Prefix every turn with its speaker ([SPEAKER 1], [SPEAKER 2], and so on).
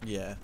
[SPEAKER 1] Yeah.